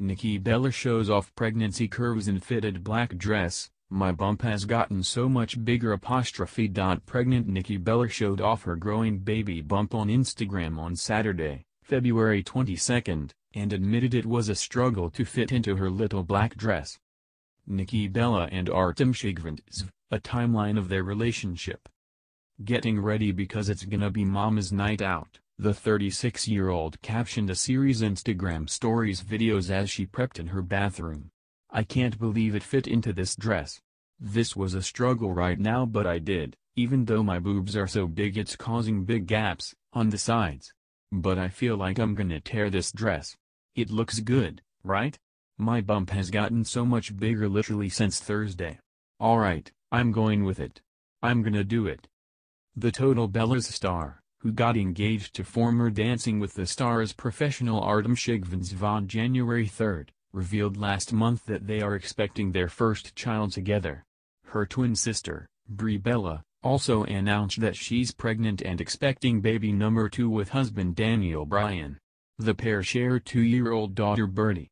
Nikki Bella shows off pregnancy curves in fitted black dress, my bump has gotten so much bigger apostrophe. Pregnant Nikki Bella showed off her growing baby bump on Instagram on Saturday, February 22, and admitted it was a struggle to fit into her little black dress. Nikki Bella and Artem Chigvintsev, a timeline of their relationship. Getting ready because it's gonna be mama's night out. The 36-year-old captioned a series Instagram stories videos as she prepped in her bathroom. I can't believe it fit into this dress. This was a struggle right now but I did, even though my boobs are so big it's causing big gaps, on the sides. But I feel like I'm gonna tear this dress. It looks good, right? My bump has gotten so much bigger literally since Thursday. Alright, I'm going with it. I'm gonna do it. The Total Bellas star who got engaged to former Dancing with the Stars professional Artem Chigvintsev on January 3, revealed last month that they are expecting their first child together. Her twin sister, Brie Bella, also announced that she's pregnant and expecting baby number two with husband Daniel Bryan. The pair share two-year-old daughter Birdie.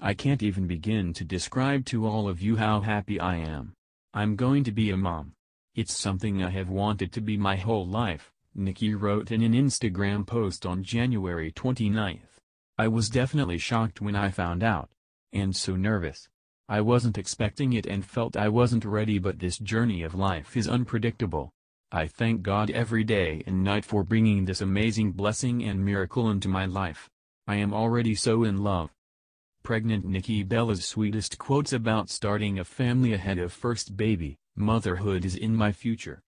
I can't even begin to describe to all of you how happy I am. I'm going to be a mom. It's something I have wanted to be my whole life. Nikki wrote in an Instagram post on January 29. I was definitely shocked when I found out. And so nervous. I wasn't expecting it and felt I wasn't ready but this journey of life is unpredictable. I thank God every day and night for bringing this amazing blessing and miracle into my life. I am already so in love. Pregnant Nikki Bella's sweetest quotes about starting a family ahead of first baby, motherhood is in my future.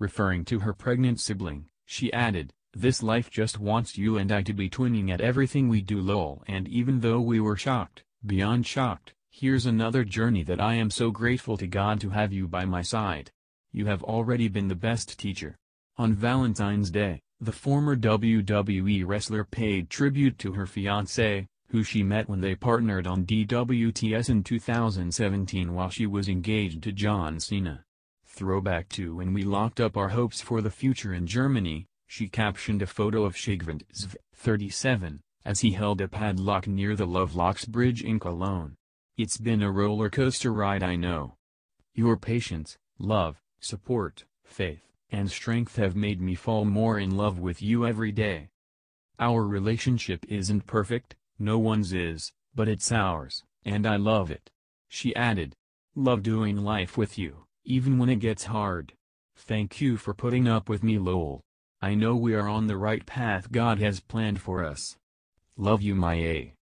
Referring to her pregnant sibling, she added, This life just wants you and I to be twinning at everything we do lol and even though we were shocked, beyond shocked, here's another journey that I am so grateful to God to have you by my side. You have already been the best teacher. On Valentine's Day, the former WWE wrestler paid tribute to her fiancé, who she met when they partnered on DWTS in 2017 while she was engaged to John Cena. Throwback to when we locked up our hopes for the future in Germany, she captioned a photo of Chigvintsev, 37, as he held a padlock near the Lovelocks Bridge in Cologne. It's been a roller coaster ride I know. Your patience, love, support, faith, and strength have made me fall more in love with you every day. Our relationship isn't perfect, no one's is, but it's ours, and I love it. She added. Love doing life with you even when it gets hard. Thank you for putting up with me lol. I know we are on the right path God has planned for us. Love you my A.